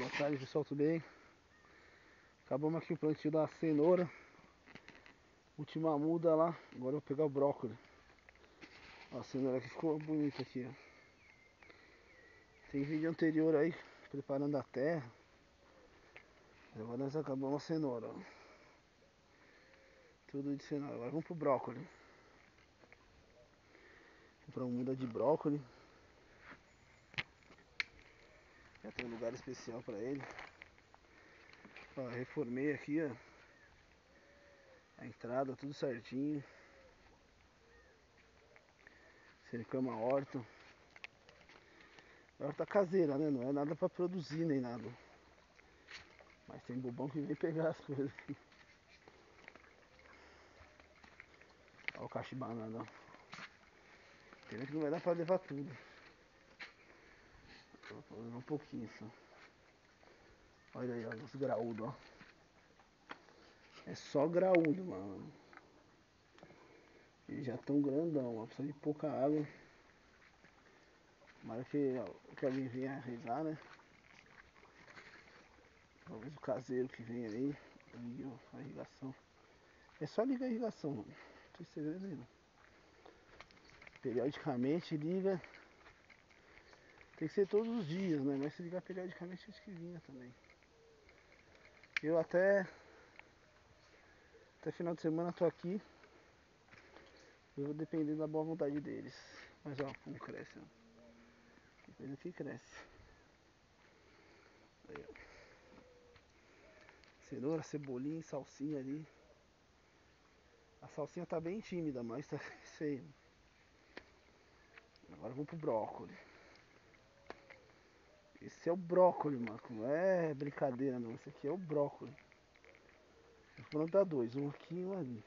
boa tarde pessoal, tudo bem? Acabamos aqui o plantio da cenoura Última muda lá, agora eu vou pegar o brócolis ó, A cenoura aqui ficou bonita aqui ó. Tem vídeo anterior aí, preparando a terra Agora nós acabamos a cenoura ó. Tudo de cenoura, agora vamos pro brócolis Comprar uma muda de brócolis Já tem um lugar especial para ele Ó, reformei aqui, ó. A entrada, tudo certinho. Cercamos a horta. A horta caseira, né? Não é nada pra produzir nem nada. Mas tem bobão que vem pegar as coisas aqui. Olha o cacho de banana, Pena que não vai dar pra levar tudo. Um pouquinho só. Olha aí, ó, os graúdos, ó. É só graúdo, mano. Eles já tão grandão, ó. Precisa de pouca água. Tomara que, que alguém venha rezar, né? Talvez o caseiro que vem aí. Ligue ó, a irrigação. É só ligar a irrigação, mano. Não tem segredo. Periodicamente liga. Tem que ser todos os dias, né? Mas se ligar periodicamente acho que vinha também. Eu até até final de semana tô aqui. Eu vou depender da boa vontade deles. Mas ó, como cresce, ó. Que que cresce. Aí, ó. Cenoura, cebolinha, salsinha ali. A salsinha tá bem tímida, mas tá feio. Agora vamos pro brócolis. Esse é o brócolis, mano. Não é brincadeira não. Esse aqui é o brócolis. Vou plantar dois, um aqui e um ali.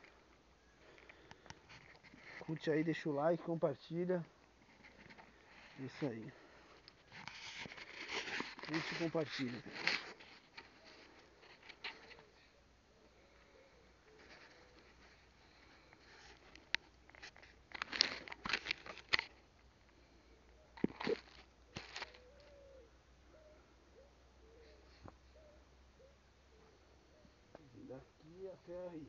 Curte aí, deixa o like, compartilha. Isso aí. Curte e compartilha. Daqui até aí.